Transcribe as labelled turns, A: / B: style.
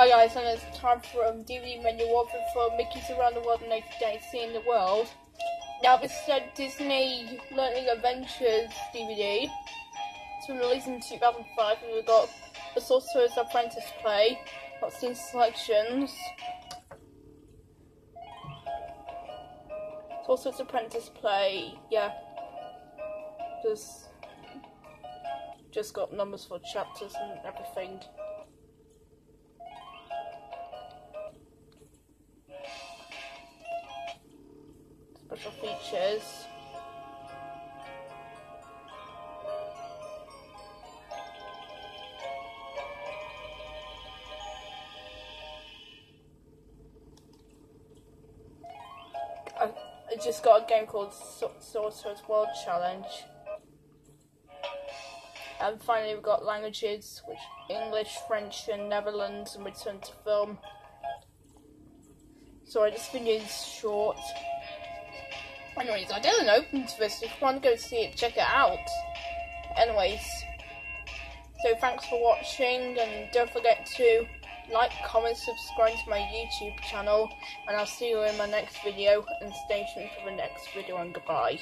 A: Hi guys, and it's time for um, DVD menu offering for Mickey's Around the World in 80 Days Seeing the World. Now this is a Disney Learning Adventures DVD. It's been released in 2005 and we've got The Sorcerer's Apprentice play, got scene selections, Sorcerer's Apprentice play, yeah. Just, just got numbers for chapters and everything. Special features. I, I just got a game called Sorcerer's World Challenge. And finally we've got languages, which English, French and Netherlands and return to film. Sorry, this video is short. Anyways, I didn't open to this. If you want to go see it, check it out. Anyways, so thanks for watching, and don't forget to like, comment, subscribe to my YouTube channel, and I'll see you in my next video, and stay tuned for the next video, and goodbye.